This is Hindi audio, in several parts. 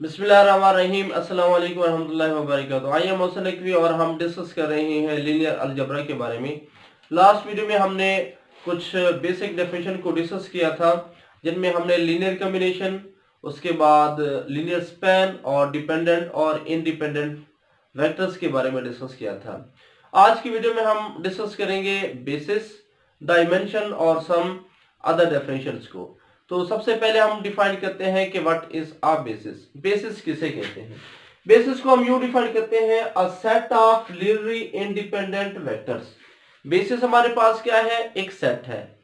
बिस्मिल्लाहिर्रहमानिर्रहीम। अस्सलाम वालेकुम रहमतुल्लाहि व बरकातहू आइए हम नकवी और हम डिस्कस कर रहे हैं लीनियर अलजबरा के बारे में। लास्ट वीडियो में हमने कुछ बेसिक डेफिनेशन को डिस्कस किया था, जिनमें हमने लीनियर कम्बिनेशन, उसके बाद लीनियर स्पैन और डिपेंडेंट और इनडिपेंडेंट वेक्टर्स के बारे में डिस्कस किया था। आज की वीडियो में हम डिस्कस करेंगे बेसिस, डायमेंशन और सम, अदर डेफिनेशंस को। तो सबसे पहले हम डिफाइन करते हैं कि what is a basis basis किसे कहते हैं? बेसिस को हम यू डिफाइन करते हैं a set of linearly independent vectors basis हमारे पास क्या है? एक सेट है.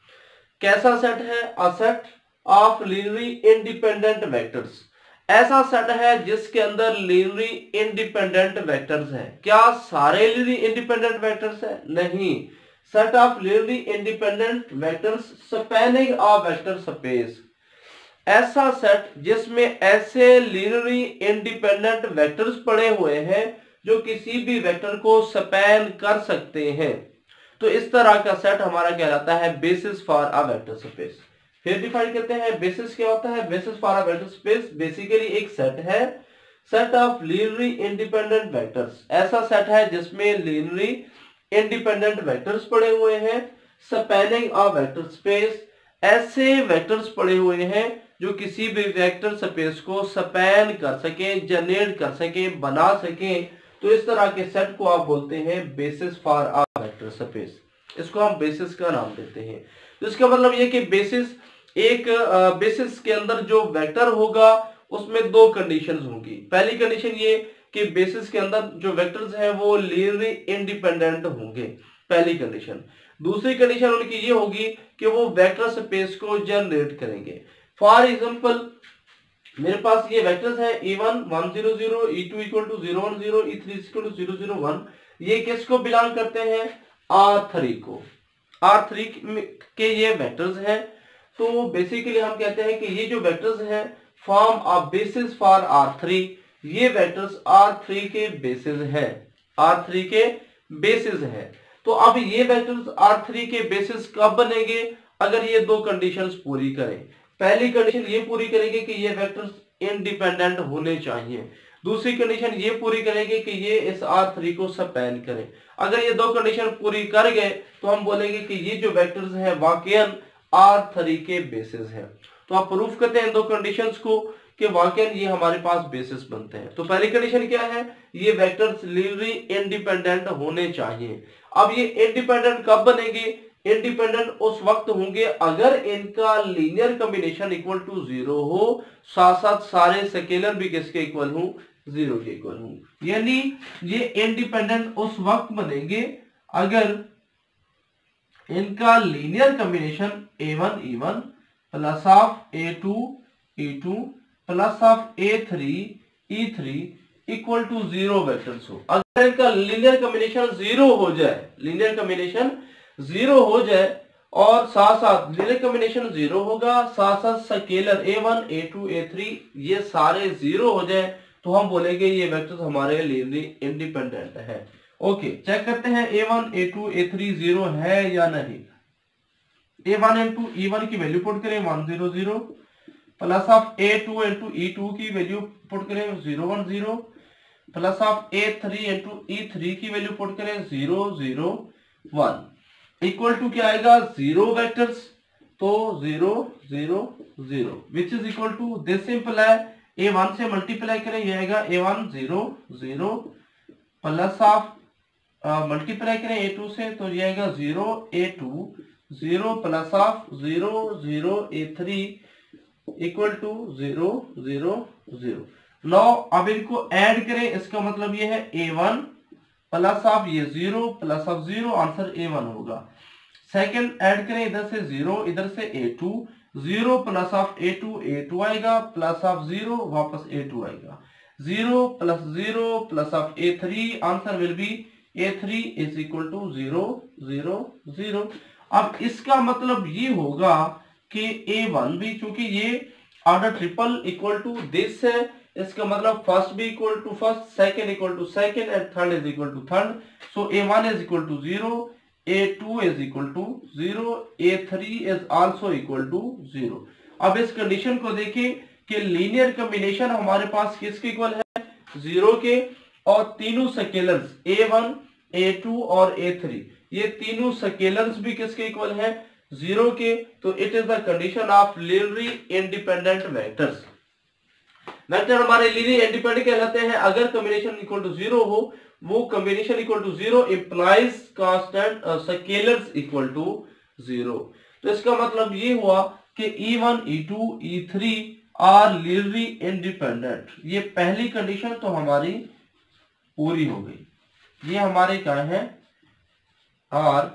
कैसा सेट है? A set of linearly independent vectors ऐसा सेट है जिसके अंदर लीनरी इंडिपेंडेंट वेक्टर्स हैं. क्या सारे लीनरी इंडिपेंडेंट वेक्टर्स हैं? नहीं. Set of linearly independent vectors spanning a vector space. ऐसा सेट जिसमें ऐसे लीनरी इंडिपेंडेंट वेक्टर्स पड़े हुए हैं जो किसी भी वेक्टर को स्पैन कर सकते हैं। तो इस तरह का सेट हमारा कहलाता है basis for a vector space फिर डिफाइन करते हैं बेसिस क्या होता है? Basis for a vector space basically एक सेट है। Set of linearly independent vectors ऐसा सेट है जिसमें लीनरी इंडिपेंडेंट वेक्टर्स पड़े हुए हैं स्पैनिंग अ वेक्टर स्पेस ऐसे वेक्टर्स पड़े हुए हैं जो किसी भी वेक्टर स्पेस को स्पैन कर सके जनरेट कर सके, बना सके। तो इस तरह के सेट को आप बोलते हैं basis for a vector space इसको हम बेसिस का नाम देते हैं। तो इसका मतलब ये कि बेसिस एक बेसिस के अंदर जो वेक्टर होगा, उसमें दो कंडीशंस होंगी। पहली कंडीशन ये कि बेसिस के अंदर जो वेक्टर्स हैं वो लीनरी इंडिपेंडेंट होंगे, पहली कंडीशन दूसरी कंडीशन उनकी ये होगी कि वो वेक्टर स्पेस को जनरेट करेंगे. फॉर एग्जांपल मेरे पास ये वेक्टर्स है E one one zero zero E two equal to zero one zero E three equal to zero zero one ये किसको बिलोंग करते हैं? आर थ्री को. आर थ्री के ये वेक्टर्स हैं. तो बेसिकली हम कहते हैं कि ये जो वेक्टर्स हैं form a basis for R three ये वेक्टर्स R3 के बेसिस है। R3 के बेसिस है। तो अब ये वेक्टर्स R3 के बेसिस कब बनेंगे? अगर ये दो कंडीशंस पूरी करें। पहली कंडीशन ये पूरी करेंगे कि ये वेक्टर्स इंडिपेंडेंट होने चाहिए। दूसरी कंडीशन ये पूरी करेंगे कि ये इस R3 को स्पैन करें। अगर ये दो कंडीशन पूरी कर गए तो हम बोलेंगे कि ये जो वेक्टर्स हैं, वाकई R3 के बेसिस है। तो आप प्रूफ करते हैं इन दो कंडीशंस को। कि वाकई ये हमारे पास बेसिस बनते हैं। तो पहली कंडीशन क्या है? ये वेक्टर्स लीनरी इंडिपेंडेंट होने चाहिए। अब ये इंडिपेंडेंट कब बनेंगे? इंडिपेंडेंट उस वक्त होंगे अगर इनका linear combination equal to zero हो साथ साथ सारे स्केलर भी किसके इक्वल हो? ज़ीरो के इक्वल हो। यानी ये इंडिपेंडेंट उस वक्त बनेंगे अगर इनका linear combination A one E one plus of A two E two plus of A three E three equal to zero vectors हो। अगर इनका लीनियर कॉम्बिनेशन ज़ीरो हो जाए लीनियर कॉम्बिनेशन ज़ीरो हो जाए, और साथ साथ लीनियर कॉम्बिनेशन ज़ीरो होगा साथ साथ scalar A one A two A three ये सारे ज़ीरो हो जाए तो हम बोलेंगे ये वेक्टर्स हमारे लीनियरली इंडिपेंडेंट है। ओके चेक करते हैं A one A two A three zero है या नहीं। A one and two E one की वैल्यू पुट करें one zero zero plus of A two into E two की वैल्यू पुट करें zero one zero plus of A three into E three की वैल्यू पुट करें zero zero one equal to क्या आएगा? ज़ीरो वेक्टर्स तो zero zero zero which is equal to this simple है। ए वन से मल्टीप्लाई करें, ये आएगा A one zero zero plus of multiply करें ए टू से तो ये आएगा zero A two zero plus of zero zero A three equal to zero zero zero. Now अब इनको ऐड करें, इसका मतलब ये है ए वन प्लस ऑफ़ ये zero plus of zero answer A one होगा। सेकंड ऐड करें, इधर से ज़ीरो, इधर से A two zero plus of A two A two आएगा प्लस ऑफ़ ज़ीरो वापस ए टू आएगा। Zero plus zero plus of A three answer will be A three is equal to zero zero zero अब इसका मतलब ये होगा कि ए वन भी चूँकि ये order triple equal to this है, इसका मतलब फ़र्स्ट भी equal to first second equal to second and third is equal to third so A one is equal to zero A two is equal to zero A three is also equal to zero अब इस कंडीशन को देखिए कि लीनियर कॉम्बिनेशन हमारे पास किसके इक्वल है? ज़ीरो के, और तीनों scalars A one A two और ए थ्री ये तीनों स्केलर्स भी किसके इक्वल है? ज़ीरो के तो it is the condition of linearly independent vectors vector हमारे लीनियर इंडिपेंडेंट कहलाते हैं। अगर कॉम्बिनेशन इक्वल टू ज़ीरो हो वो combination equal to zero implies constant scalars equal to zero तो इसका मतलब ये हुआ कि E1, E2, E3 are linearly independent ये पहली कंडीशन तो हमारी पूरी हो गई। ये हमारे क्या है? आर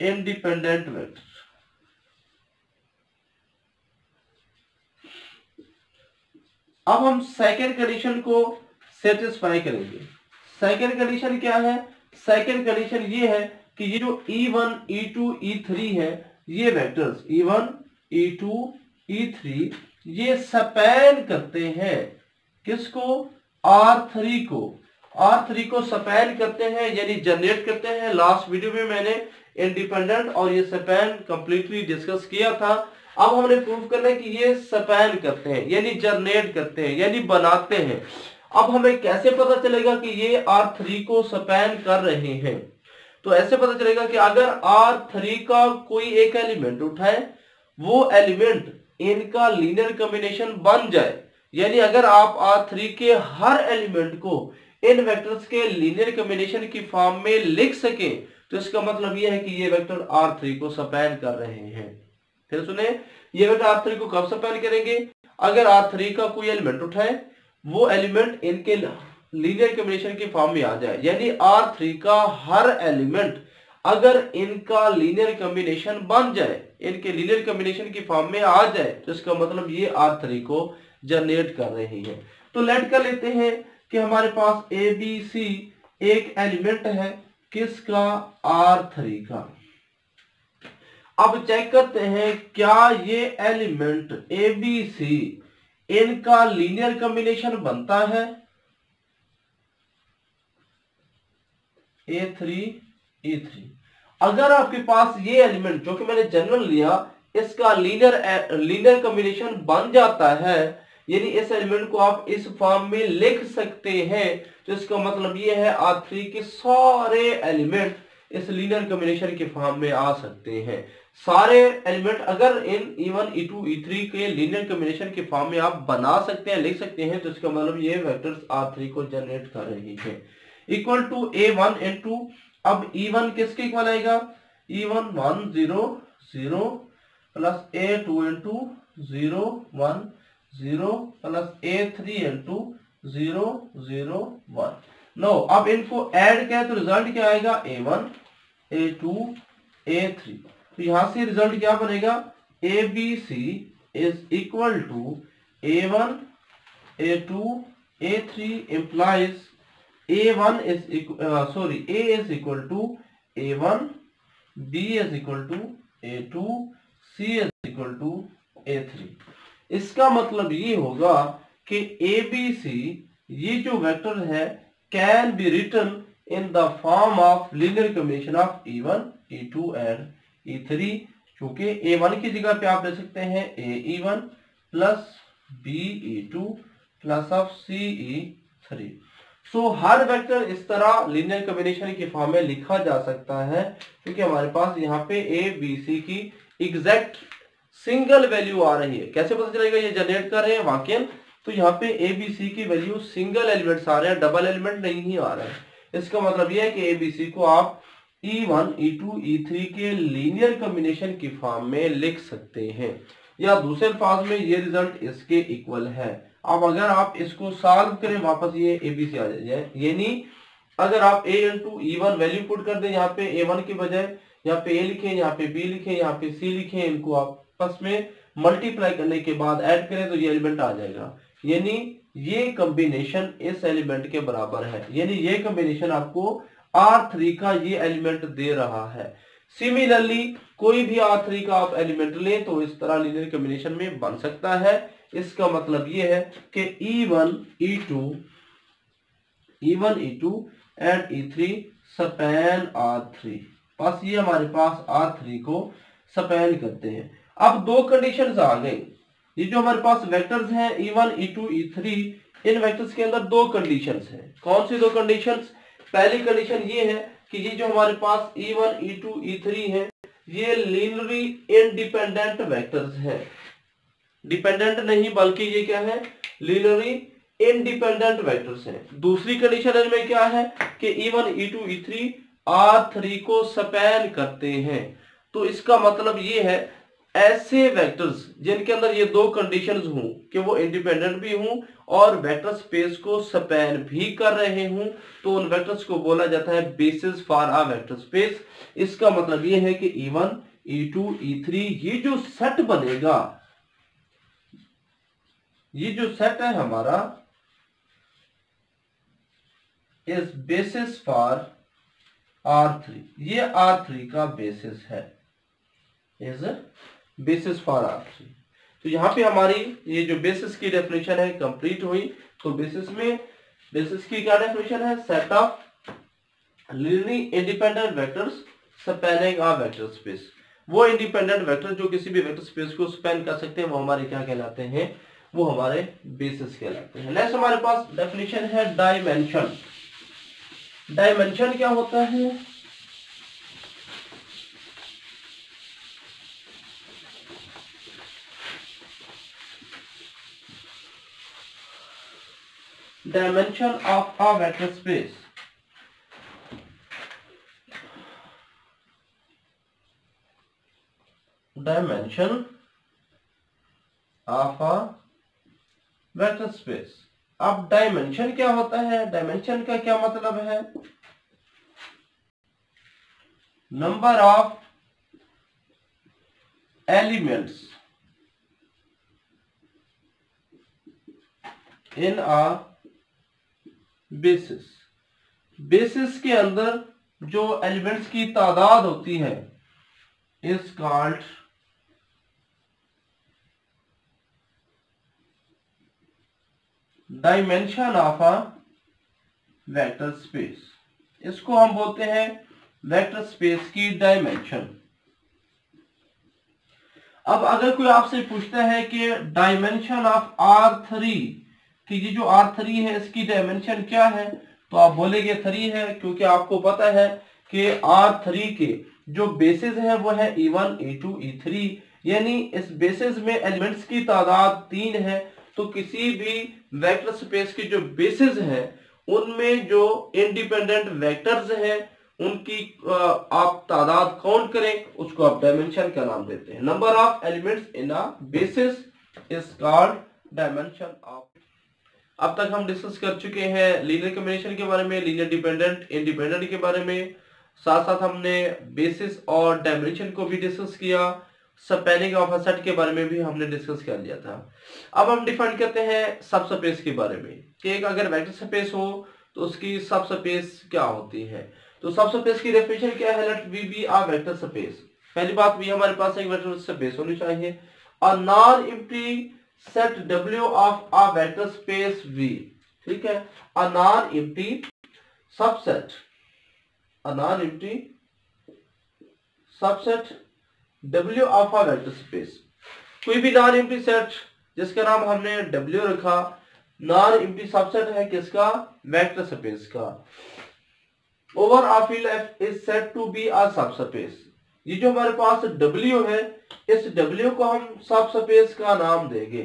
इंडिपेंडेंट वेक्टर अब हम सेकेंड कंडीशन को सेटिस्फाई करेंगे। सेकेंड कंडीशन क्या है? सेकेंड कंडीशन ये है कि ये जो E1, E2, E3 है ये वेक्टर्स E1, E2, E3 ये सपैन करते हैं। किसको? R3 को। R3 को सपैन करते हैं यानी जनरेट करते हैं। लास्ट वीडियो में मैंने इंडिपेंडेंट और ये सपैन कंप्लीटली डिस्कस किया था। अब हमने प्रूव करना है कि ये सपैन करते हैं, यानी जनरेट करते हैं, यानी बनाते हैं। अब हमें कैसे पता चलेगा कि ये R3 को सपैन कर रहे हैं? तो ऐसे पता चलेगा कि अगर R3 का कोई एक एलिमेंट उठाए, वो एलिमेंट इनका लीनियर कॉम्बिनेशन बन जाए। यानी अगर आप आर थ्री के हर एलिमेंट को इन वेक्टर्स के लीनियर कॉम्बिनेशन की फॉर्म में लिख सके तो इसका मतलब यह है कि ये वेक्टर आर थ्री को सपैन कर रहे हैं। फिर सुने, ये वेक्टर आर थ्री को कब सपैन करेंगे? अगर R3 का कोई एलिमेंट उठाए, वो एलिमेंट इनके लीनियर कॉम्बिनेशन की फॉर्म में आ जाए। यानी R3 का हर एलिमेंट अगर इनका लीनियर कॉम्बिनेशन बन जाए, इनके लीनियर कॉम्बिनेशन की फॉर्म में आ जाए तो इसका मतलब ये आर थ्री को जनरेट कर रही है। तो लेट कर लेते हैं कि हमारे पास ए बी सी एक एलिमेंट है। किसका आर थ्री का? अब चेक करते हैं, क्या ये एलिमेंट ए बी सी इनका लीनियर कॉम्बिनेशन बनता है? ए थ्री ई थ्री अगर आपके पास ये एलिमेंट जो कि मैंने जनरल लिया, इसका लीनियर लीनियर कॉम्बिनेशन बन जाता है यानी इस एलिमेंट को आप इस फॉर्म में लिख सकते हैं तो इसका मतलब ये है आर थ्री के सारे एलिमेंट इस लीनियर कॉम्बिनेशन के फॉर्म में आ सकते हैं। सारे एलिमेंट अगर इन ई1 ई2 ई3 के लीनियर कॉम्बिनेशन के फॉर्म में आप बना सकते हैं, लिख सकते हैं तो इसका मतलब ये वेक्टर्स आर को जनरेट कर रही है। Equal to A one and two अब ई वन किसके इक्वल आएगा? E one one zero zero plus A two and two zero one zero plus A three and two zero zero one now अब इनको ऐड किया तो रिज़ल्ट क्या आएगा? A one A two A three तो यहाँ से रिज़ल्ट क्या बनेगा? A B C is equal to A one A two A three implies a1 is equal uh, sorry a is equal to a1 b two equal to a2 c is equal to a3 इसका मतलब ये होगा कि ए बी सी ये जो वेक्टर है can be written in the form of linear combination of E one E two and E three क्योंकि ए वन की जगह पे आप ले सकते हैं A E one plus B E two plus of C E three so her vector इस तरह लिनियर कॉम्बिनेशन की फॉर्म में लिखा जा सकता है, क्योंकि हमारे पास यहाँ पे ए बी सी की एग्जैक्ट सिंगल वैल्यू आ रही है। कैसे पता चलेगा ये जनरेट कर रहे हैं? वाक्य तो यहाँ पे ए बी सी की वैल्यू सिंगल एलिमेंट्स आ रहे हैं डबल एलिमेंट नहीं ही आ रहा है। इसका मतलब यह है कि ए बी सी को आप E one E two E three के लीनियर कॉम्बिनेशन की फॉर्म में लिख सकते हैं। या दूसरे अल्फाज में ये रिज़ल्ट इसके इक्वल है। अब अगर आप इसको सॉल्व करें, वापस ये ए बी सी आ जाए। यानी अगर आप A and two E one value put कर दें, यहाँ पे ए वन के बजाय, यहाँ पे ए लिखे, यहाँ पे बी लिखे, यहाँ पे सी लिखे, इनको आपस में मल्टीप्लाई करने के बाद ऐड करें तो ये एलिमेंट आ जाएगा। यानी ये कॉम्बिनेशन इस एलिमेंट के बराबर है। यानी ये कॉम्बिनेशन आपको आर थ्री का ये एलिमेंट दे रहा है। सिमिलरली कोई भी आर थ्री का आप एलिमेंट लें तो इस तरह लीनियर कॉम्बिनेशन में बन सकता है। इसका मतलब ये है कि E1, E2, E1, E2 and E3 span R3 बस ये हमारे पास R3 को सपैन करते हैं। अब दो कंडीशंस आ गई ये जो हमारे पास वेक्टर्स हैं E1, E2, E3 इन वेक्टर्स के अंदर दो कंडीशंस हैं। कौन सी दो कंडीशंस पहली कंडीशन ये है कि ये जो हमारे पास E1, E2, E3 है ये लीनरी इंडिपेंडेंट वेक्टर्स हैं। डिपेंडेंट नहीं बल्कि ये क्या है? लीनरी इंडिपेंडेंट वेक्टर्स हैं। दूसरी कंडीशन इनमें क्या है? कि E1, E2, E3 R3 को स्पैन करते हैं। तो इसका मतलब ये है ऐसे वेक्टर्स जिनके अंदर ये दो कंडीशंस हों कि वो इंडिपेंडेंट भी हों और वेक्टर स्पेस को स्पैन भी कर रहे हों तो उन वेक्टर्स को बोला जाता है basis for a vector space इसका मतलब ये है कि E1, E2, E3 ये जो सेट बनेगा ये जो सेट है हमारा इस बेसिस फॉर R3 ये R3 का बेसिस है। इज़ बेसिस फॉर R3 तो यहाँ पे हमारी ये जो बेसिस की डेफिनेशन है कंप्लीट हुई। तो बेसिस में बेसिस की क्या डेफिनेशन है? Set of linearly independent vectors spanning a vector space वो इंडिपेंडेंट वेक्टर जो किसी भी वेक्टर स्पेस को स्पैन कर सकते हैं, वो हमारे क्या कहलाते हैं? वो हमारे बेसिस कहलाते हैं। नेक्स्ट हमारे पास डेफिनेशन है डायमेंशन डायमेंशन क्या होता है? Dimension of a vector space dimension of a vector space अब डायमेंशन क्या होता है डायमेंशन का क्या मतलब है number of elements in a basis basis के अंदर जो एलिमेंट्स की तादाद होती है is called dimension of a vector space इसको हम बोलते हैं वेक्टर स्पेस की डायमेंशन अब अगर कोई आपसे पूछता है कि डायमेंशन ऑफ़ आर थ्री कि ये जो आर थ्री है, इसकी डायमेंशन क्या है? तो आप बोलेंगे थ्री है, क्योंकि आपको पता है कि आर थ्री के जो बेसिस है, वो है E one E two E three यानी इस बेसिस में एलिमेंट्स की तादाद तीन है तो किसी भी वेक्टर स्पेस की जो बेसिस है, उनमें जो इंडिपेंडेंट वेक्टर्स हैं, उनकी आप तादाद काउंट करें, उसको आप डायमेंशन का नाम देते हैं. Number of elements in a basis is called dimension of अब तक हम डिस्कस कर चुके हैं लीनियर कम्बिनेशन के बारे में लीनियर डिपेंडेंट इंडिपेंडेंट के बारे में। साथ साथ हमने बेसिस और डायमेंशन को भी डिस्कस किया। स्पेनिंग ऑफ़ सेट के बारे में भी हमने डिस्कस कर लिया था। अब हम डिफाइन करते हैं सब स्पेस के बारे में कि एक अगर वेक्टर स्पेस हो तो उसकी सब स्पेस क्या होती है? तो सब स्पेस की डेफिनेशन क्या है? Let V be a vector space पहली बात भी हमारे पास एक वेक्टर स्पेस होनी चाहिए। और non empty set W of a vector space V. ठीक है? A non empty subset. A non empty subset W of a vector space. कोई भी नॉन एम्प्टी सेट जिसका नाम हमने W रखा नॉन एम्प्टी सबसेट है किसका? वेक्टर स्पेस का. Over F is said to be a subspace ये जो हमारे पास W है, इस W को हम सब स्पेस का नाम देंगे।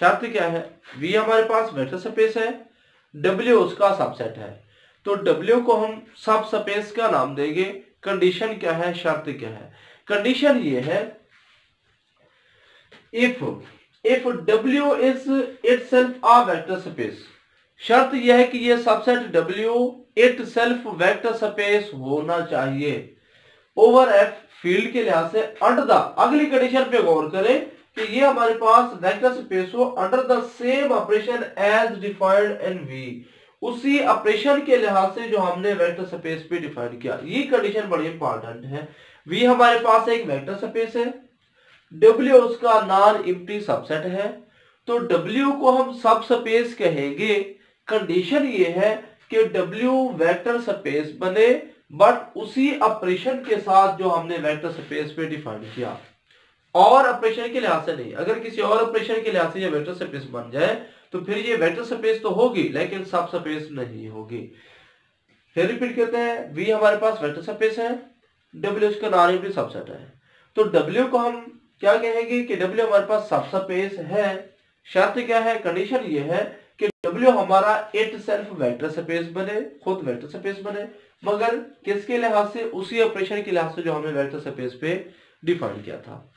शर्त क्या है? V हमारे पास वेक्टर स्पेस है, W उसका सबसेट है। तो W को हम सब स्पेस का नाम देंगे। कंडीशन क्या है? शर्त क्या है? कंडीशन ये है if if W is itself a vector space शर्त यह है कि यह subset W itself vector space होना चाहिए। ओवर एफ़ फ़ील्ड के लिहाज से अंडर द अगली कंडीशन पे गौर करें कि ये हमारे पास वेक्टर स्पेस हो under the same operation as defined in V उसी ऑपरेशन के लिहाज से जो हमने वेक्टर स्पेस पे डिफाइन किया, ये कंडीशन बड़ी इंपॉर्टेंट है। वी हमारे पास एक वेक्टर स्पेस है डब्ल्यू उसका नॉन इम्प्टी सबसेट है। तो डब्ल्यू को हम सब स्पेस कहेंगे कंडीशन ये है कि डब्ल्यू वेक्टर स्पेस बने बट उसी ऑपरेशन के साथ जो हमने वेक्टर स्पेस पे डिफाइन किया, और ऑपरेशन के लिहाज से नहीं, अगर किसी और ऑपरेशन के लिहाज से ये वेक्टर स्पेस बन जाए तो फिर ये वेक्टर स्पेस तो होगी, लेकिन सब स्पेस नहीं होगी। फिर रिपीट करते हैं वी हमारे पास वेक्टर स्पेस है डब्ल्यू उसका नॉन यूनिटरी सबसेट है। तो डब्ल्यू को हम क्या कहेंगे कि डब्ल्यू हमारे पास सब स्पेस है, शर्त क्या है कंडीशन ये है कि डब्ल्यू हमारा इट सेल्फ वेक्टर स्पेस बने, खुद वेक्टर स्पेस बने मगर किसके लिहाज से? उसी ऑपरेशन के लिहाज से जो हमने वेक्टर स्पेस पे डिफाइन किया था।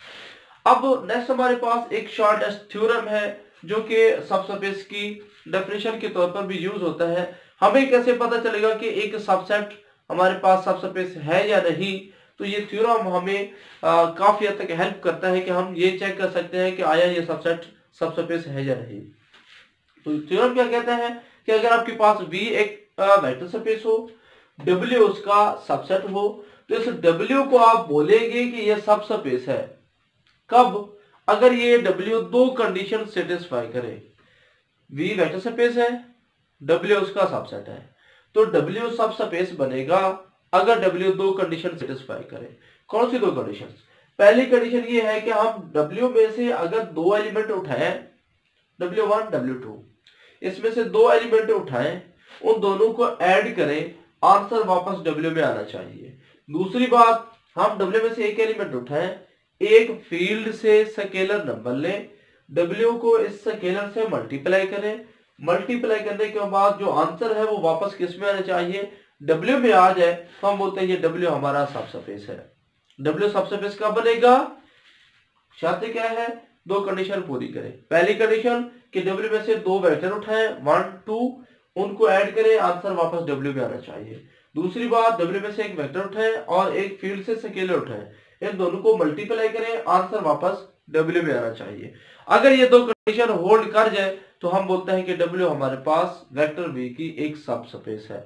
अब नेक्स्ट हमारे पास एक शॉर्ट थ्योरम है जो कि सबस्पेस की डेफिनेशन के तौर पर भी यूज़ होता है। हमें कैसे पता चलेगा कि एक सबसेट हमारे पास सबस्पेस है या नहीं? तो ये थ्योरम हमें आ, काफ़ी हद तक हेल्प करता है कि हम ये चेक कर सकते हैं कि आया ये सबसेट सबस्पेस है या नहीं। तो थ्योरम क्या कहता है कि अगर आपके पास V एक वेक्टर स्पेस हो W उसका सबसेट हो तो इस W को आप बोलेंगे कि यह सब स्पेस है। कब? अगर ये W दो कंडीशन सेटिस्फाई करे। V वेक्टर स्पेस है, W उसका सबसेट है। तो W सब स्पेस बनेगा अगर W दो कंडीशन सेटिस्फाई करे। कौन सी दो कंडीशन पहली कंडीशन ये है कि हम W में से अगर दो एलिमेंट उठाएँ W1 W2 इसमें से दो एलिमेंट उठाएँ, उन दोनों को ऐड करें आंसर वापस W में आना चाहिए। दूसरी बात, हम W में से एक एलिमेंट उठाएँ। एक फ़ील्ड से स्केलर नंबर लें। W को इस स्केलर से मल्टीप्लाई करें। मल्टीप्लाई करने के बाद जो आंसर है वो वापस किसमें आना चाहिए? W में आ जाए तो हम बोलते हैं ये W हमारा सब स्पेस है। W सब स्पेस कब बनेगा? शर्त क्या है? दो कंडीशन पूरी करें। पहली कंडीशन कि W में से दो वेक्टर उठाएँ। वन टू उनको ऐड करें, आंसर वापस W में आना चाहिए। दूसरी बात, W में से एक वेक्टर उठाएँ और एक फ़ील्ड से स्केलर उठाएँ। इन दोनों को मल्टीप्लाई करें, आंसर वापस W में आना चाहिए। अगर ये दो कंडीशन होल्ड कर जाए तो हम बोलते हैं कि W हमारे पास वेक्टर V की एक सब स्पेस है।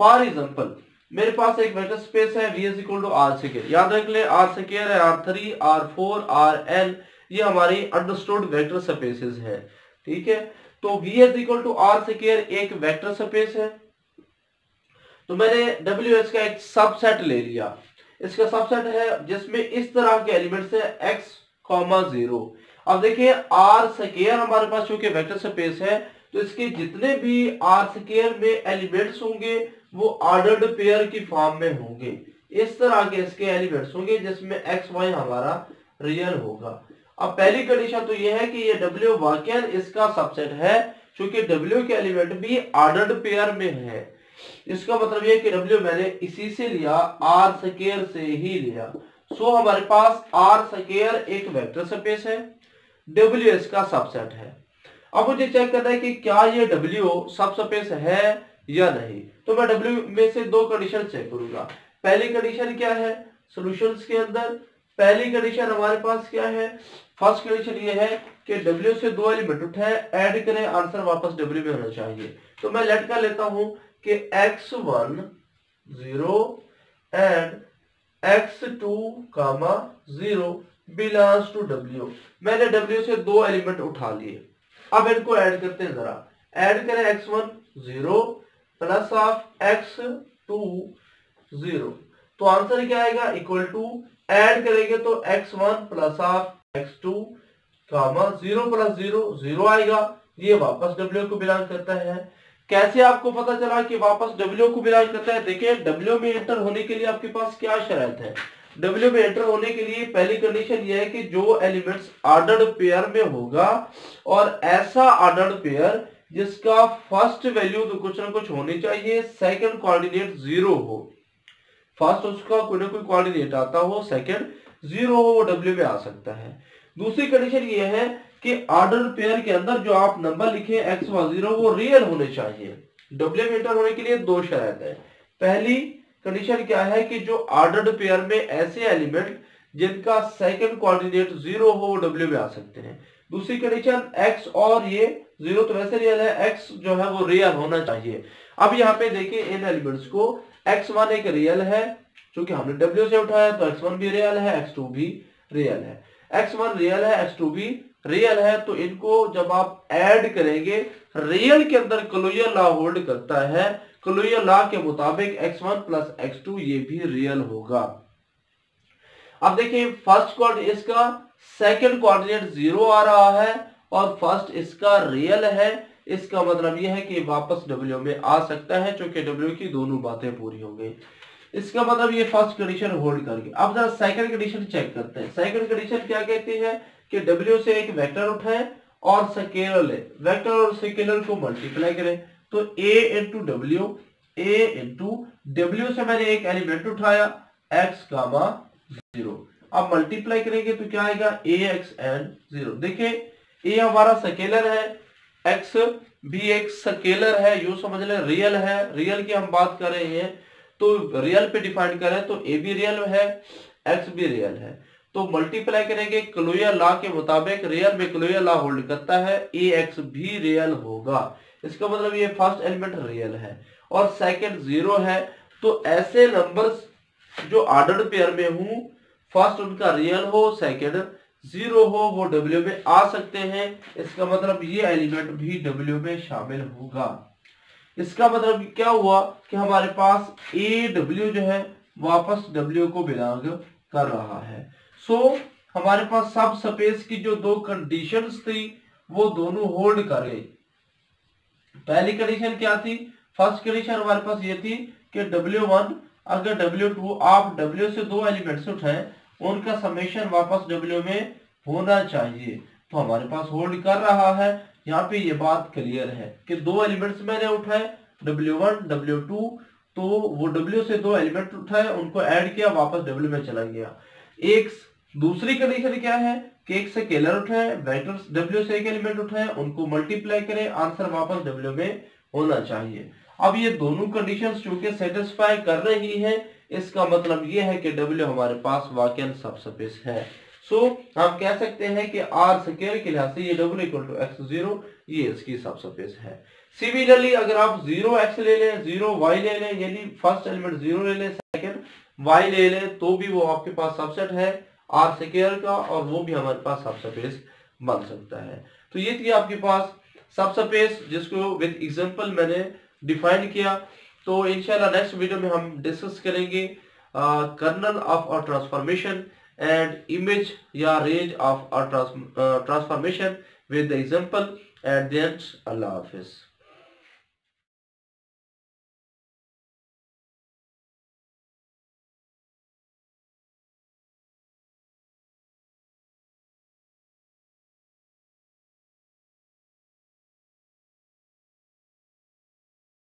फॉर एग्ज़ाम्पल मेरे पास एक वेक्टर स्पेस है, V is equal to R square याद रख ले आर स्केयर है R three R four R N ये हमारी अंडरस्टूड वेक्टर स्पेसेस है। ठीक है? तो V is equal to R square एक वेक्टर स्पेस है। तो मैंने डब्ल्यू एस का एक सबसेट ले लिया। इसका सबसेट है जिसमें इस तरह के एलिमेंट्स है एक्स कॉमा ज़ीरो अब देखिए आर स्केयर हमारे पास चूँकि वेक्टर स्पेस है तो इसके जितने भी आर स्केयर में एलिमेंट्स होंगे, वो ऑर्डर्ड पेयर की फॉर्म में होंगे। इस तरह के इसके एलिमेंट्स होंगे जिसमें एक्स वाई हमारा रियल होगा। अब पहली कंडीशन तो यह है कि ये डब्ल्यू वाक्यन इसका सबसेट है क्योंकि डब्ल्यू के एलिमेंट भी ऑर्डर्ड पेयर में है। इसका मतलब यह कि डब्ल्यू मैंने इसी से लिया आर स्केयर से ही लिया। सो हमारे पास आर स्केयर एक वेक्टर स्पेस है डब्ल्यू इसका सबसेट है। अब मुझे चेक करना है कि क्या ये डब्ल्यू सब स्पेस है या नहीं। तो मैं डब्ल्यू में से दो कंडीशन चेक करूँगा। पहली कंडीशन क्या है? सॉल्यूशंस के अंदर पहली कंडीशन हमारे पास क्या है? फ़र्स्ट कंडीशन ये है कि W से दो एलिमेंट उठाए ऐड करें आंसर वापस W में होना चाहिए। तो मैं लेट कर लेता हूँ कि x1 zero and x2 comma zero belongs to W मैंने W से दो एलिमेंट उठा लिए। अब इनको ऐड करते हैं जरा। ऐड करें x1 zero plus of x2 zero तो आंसर क्या आएगा? इक्वल टू ऐड करेंगे तो x1 plus of x2 comma zero plus zero zero आएगा। ये वापस W को बिलोंग करता है। कैसे आपको पता चला कि वापस W को बिलोंग करता है? देखिए, W में एंटर होने के लिए आपके पास क्या शर्त है? W में एंटर होने के लिए पहली कंडीशन यह है कि जो एलिमेंट्स ऑर्डर्ड पेयर में होगा और ऐसा ऑर्डर्ड पेयर जिसका फ़र्स्ट वैल्यू तो कुछ ना कुछ होनी चाहिए सेकंड कोऑर्डिनेट ज़ीरो हो। फ़र्स्ट उसका कोई ना कोई कोऑर्डिनेट आता हो सेकंड ज़ीरो हो, वो डब्ल्यू में आ सकता है। दूसरी कंडीशन ये है कि ऑर्डर पेयर के अंदर जो आप नंबर लिखे एक्स व ज़ीरो वो रियल होने चाहिए। डब्ल्यू में एंटर होने के लिए दो शर्त है। पहली कंडीशन क्या है कि जो ऑर्डर्ड पेयर में ऐसे एलिमेंट जिनका सेकंड कोऑर्डिनेट ज़ीरो हो, वो डब्ल्यू में आ सकते हैं। दूसरी कंडीशन एक्स और ये ज़ीरो तो वैसे रियल है एक्स जो है वो रियल होना चाहिए। अब यहाँ पे देखिए इन एलिमेंट्स को एक्स वन एक रियल है क्योंकि हमने डब्ल्यू से उठाया तो एक्स वन भी रियल है एक्स टू भी रियल है। एक्स वन रियल है एक्स टू भी रियल है तो इनको जब आप ऐड करेंगे रियल के अंदर क्लोयर लॉ होल्ड करता है। क्लोयर लॉ के मुताबिक X one plus X two ये भी रियल होगा। अब देखिए फ़र्स्ट कॉर्ड इसका सेकंड कोऑर्डिनेट ज़ीरो आ रहा है, और फ़र्स्ट इसका रियल है इसका मतलब यह है कि वापस डब्ल्यू में आ सकता है क्योंकि डब्ल्यू की दोनों बातें पूरी हो गई। इसका मतलब ये फ़र्स्ट कंडीशन होल्ड करके। अब जरा सेकंड कंडीशन चेक करते हैं। सेकंड कंडीशन क्या कहती है? कि डब्ल्यू से एक वेक्टर उठाए और स्केलर ले। वेक्टर और स्केलर को मल्टीप्लाई करें। तो A into W A into W से मैंने एक एलिमेंट उठाया एक्स कामा ज़ीरो अब मल्टीप्लाई करेंगे तो क्या आएगा? ए एक्स एंड ज़ीरो देखिए ए हमारा स्केलर है एक्स भी एक स्केलर है, यू समझ ले रियल है रियल की हम बात कर रहे हैं तो रियल पे डिफाइन करें तो ए भी रियल है एक्स भी रियल है। तो मल्टीप्लाई करेंगे क्लोयर लॉ के मुताबिक रियल में क्लोयर लॉ होल्ड करता है ए एक्स भी रियल होगा। इसका मतलब ये फ़र्स्ट एलिमेंट रियल है। और सेकंड ज़ीरो है तो ऐसे नंबर्स जो ऑर्डर पेयर में हूँ फ़र्स्ट उनका रियल हो सेकंड ज़ीरो हो वो डब्ल्यू में आ सकते हैं। इसका मतलब ये एलिमेंट भी डब्ल्यू में शामिल होगा। इसका मतलब क्या हुआ कि हमारे पास ए डब्ल्यू जो है वापस डब्ल्यू को बिलोंग कर रहा है। सो so, हमारे पास सब स्पेस की जो दो कंडीशंस थी वो दोनों होल्ड कर। गई पहली कंडीशन क्या थी? फ़र्स्ट कंडीशन हमारे पास ये थी कि W1 अगर W2 आप W से दो एलिमेंट्स उठाएँ उनका समेशन वापस W में होना चाहिए। तो हमारे पास होल्ड कर रहा है। यहाँ पे ये बात क्लियर है कि दो एलिमेंट्स मैंने उठाए W1 W2 तो वो डब्ल्यू से दो एलिमेंट उठाए, उनको ऐड किया, वापस डब्ल्यू में चला गया। एक दूसरी कंडीशन क्या है कि एक से केलर उठाए वेक्टर्स डब्ल्यू से एक एलिमेंट उठाए, उनको मल्टीप्लाई करें आंसर वापस डब्ल्यू में होना चाहिए। अब ये दोनों कंडीशंस चूँकि सेटिस्फाई कर रही हैं इसका मतलब ये है कि W हमारे पास वाकई सबस्पेस है। सो so, हम कह सकते हैं कि आर स्केल के लिहाज से ये W equal to X zero ये इसकी सबस्पेस है। सिमिलरली अगर आप ज़ीरो एक्स ले लें ज़ीरो वाई ले लें यानी फ़र्स्ट एलिमेंट ज़ीरो ले लें सेकंड वाई ले लें तो भी वो आपके पास सबसेट है आर स्केयर का और वो भी हमारे पास सबस्पेस बन सकता है। तो ये थी आपके पास सबस्पेस जिसको विद एग्जांपल मैंने डिफाइन किया। तो इनशाला नेक्स्ट वीडियो में हम डिस्कस करेंगे kernel of R transformation and image या range of R transformation with the at and अल्लाह हाफिज़